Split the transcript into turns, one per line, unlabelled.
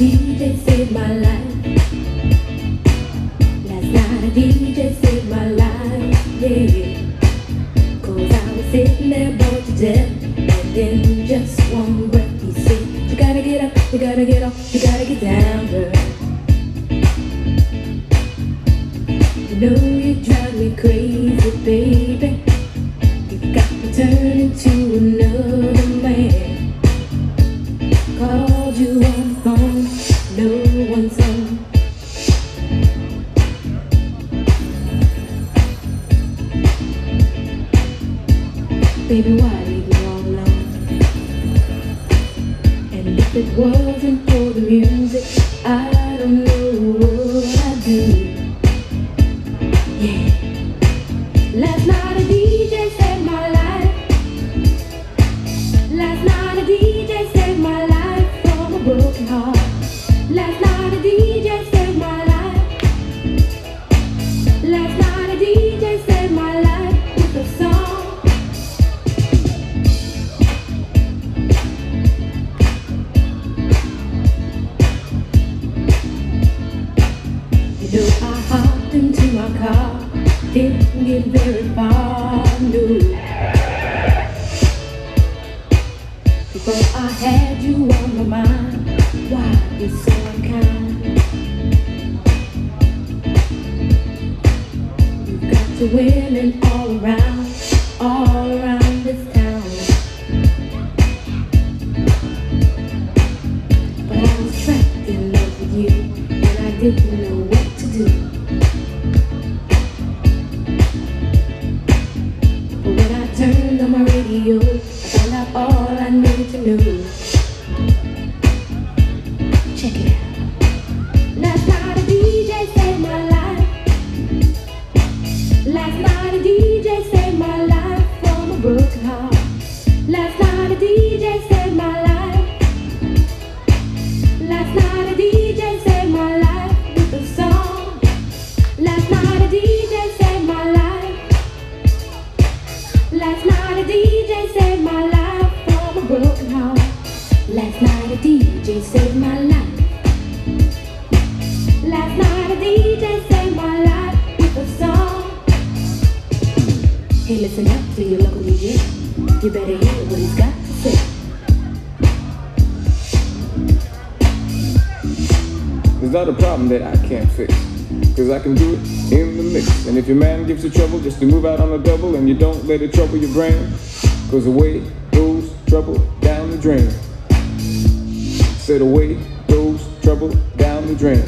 DJ saved my life. Last night DJ saved my life, I was sitting there to. And just one breath, You gotta get up, you gotta get off, you gotta get down, girl. I don't know very far, no. Before I had you on my mind, why you so unkind? You've got to women all around, all DJ saved my life from a broken heart. Last night a DJ saved my life. Last night a DJ saved my life song. Hey, listen up to your local DJ. You better hear what he's got.
There's not a problem that I can't fix. Cause I can do it in the mix. And if your man gives you trouble just to move out on a double and you don't let it trouble your brain, cause away goes trouble down the drain. Said away goes trouble down the drain.